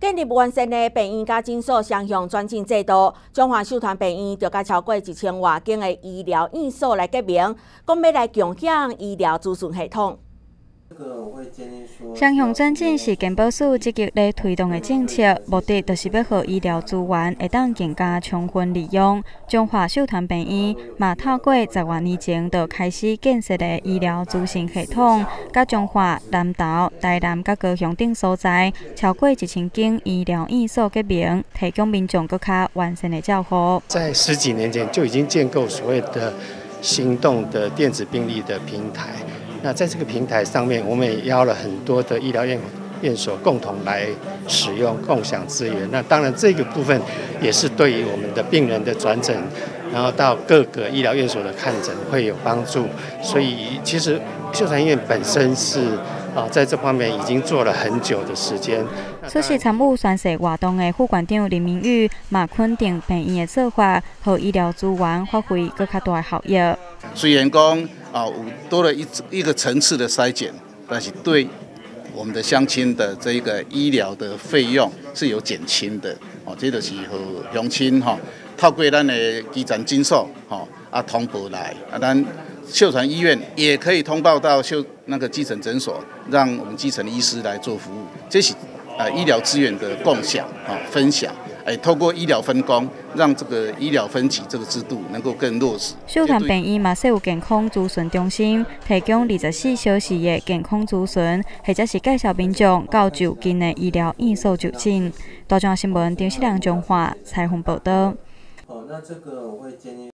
建立完善的病院加诊所双向转诊制度，中华秀团病院就甲超过一千外间的医疗院所来结盟，讲要来共享医疗资讯系统。双向转诊是健保署积极在推动的政策，目的就是要让医疗资源会当更加充分利用。中华秀团病院嘛，透过十多年前就开始建设的医疗资讯系统，甲中华、南投、台南、甲高雄等所在超过一千间医疗院所结盟，提供民众更加完善的照护。在十几年前就已经建构所谓的行动的电子病历的平台。那在这个平台上面，我们也邀了很多的医疗院院所共同来使用、共享资源。那当然，这个部分也是对于我们的病人的转诊，然后到各个医疗院所的看诊会有帮助。所以，其实秀传医院本身是啊，在这方面已经做了很久的时间。出席参与宣誓活动的副馆长林明宇嘛，肯定病院的做法和医疗资源发挥更加大的效益。虽然讲。啊，多了一一个层次的筛检，但是对我们的乡亲的这个医疗的费用是有减轻的。哦，这就是和乡亲哈，透过咱的基层诊所哈啊通报来啊，咱秀传医院也可以通报到秀那个基层诊所，让我们基层的医师来做服务。这是啊医疗资源的共享啊分享。哎，透过医疗分工，让这个医疗分级这个制度能够更落实。秀潭病院嘛设有健康咨询中心，提供二十四小时的健康咨询，或者是介绍民众到就近的医疗院所就诊。大众新闻张世良中华采访报道。哦，那这个我会建议。